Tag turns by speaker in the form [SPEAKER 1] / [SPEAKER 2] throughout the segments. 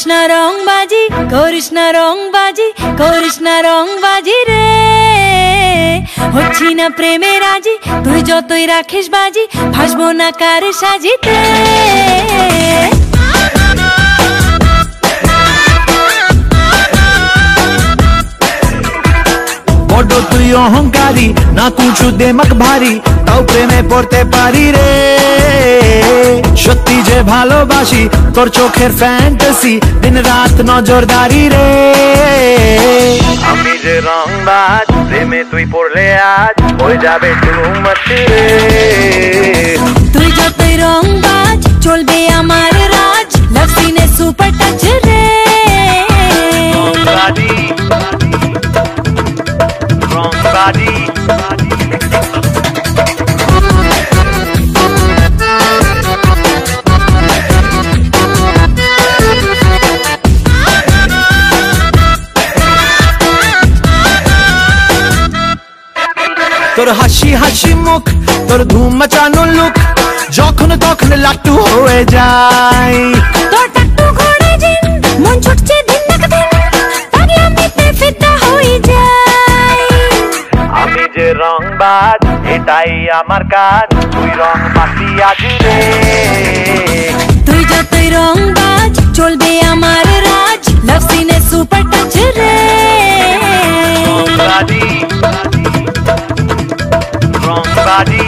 [SPEAKER 1] করিস রং বাজি করিস রং বাজি করিস রং বাজি রে। হচ্ছি না প্রেমে রাজি, তুই যতই রাখিস বাজি, ভাসবো না কার সাজিতে।
[SPEAKER 2] তুই অহংকারী, না কুচু দেমাক ভারী, তাও প্রেমে পড়তে পারি রে। সত্যি যে ভালোবাসি তোর চোখের ফ্যান্টাসি দিন রাত নজরদারি রে। আমি যে রংবাজ প্রেমে তুই পড়লে আজ হয়ে যাবে টুমাচ রে।
[SPEAKER 1] তুই যতই রং বাজ চলবে আমার রাজ লাভ সিনে সুপার টাচ রে।
[SPEAKER 2] রংবাজি রংবাজি তোর হাসি হাসি মুখ তোর ধুম মাচানো লুক যখন তখন লাট্টু হয়ে যায়।
[SPEAKER 1] তোর টাট্টু ঘোড়ে জিন মন ছুটছে দিন নাক দিন পাগলামিতে ফিদা হয়ে যায়।
[SPEAKER 2] আমি যে রংবাজ এটাই আমার কাজ তুই রং মাখি আজ রে।
[SPEAKER 1] তুই যতই রং বাজ চলবে আমার
[SPEAKER 2] রংবাজি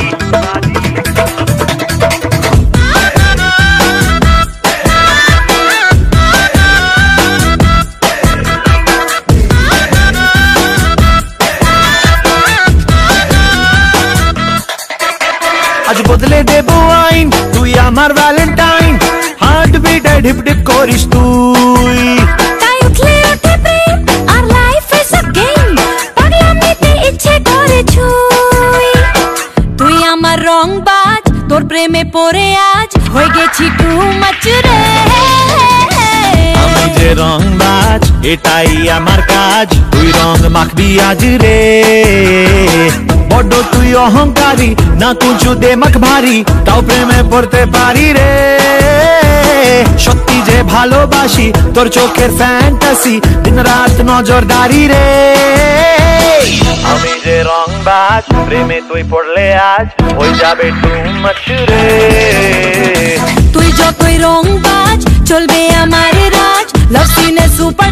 [SPEAKER 2] আজ বদলে দেব আইন তুই আমার ভ্যালেন্টাইন হার্ট বিটে ঢিপ ঢিপ করিস তুই
[SPEAKER 1] আমার রং বাজ, তোর প্রেমে পড়ে আজ, হয়ে গেছি টু মাচ রে।
[SPEAKER 2] আমি যে রংবাজ এটাই আমার কাজ। তুই রং মাখবি আজ রে। বড্ড তুই অহংকারী, না কুচু দেমাক ভারী, তাও প্রেমে পড়তে পারি রে। সত্যি যে ভালোবাসি, তোর চোখের ফ্যান্টাসি দিন রাত নজরদারি রে। আমি যে রং বাজ, প্রেমে তুই পড়লে আজ, হয়ে যাবে রে।
[SPEAKER 1] তুই যতই রং বাজ, চলবে আমার রাজ লাভ সিনে সুপার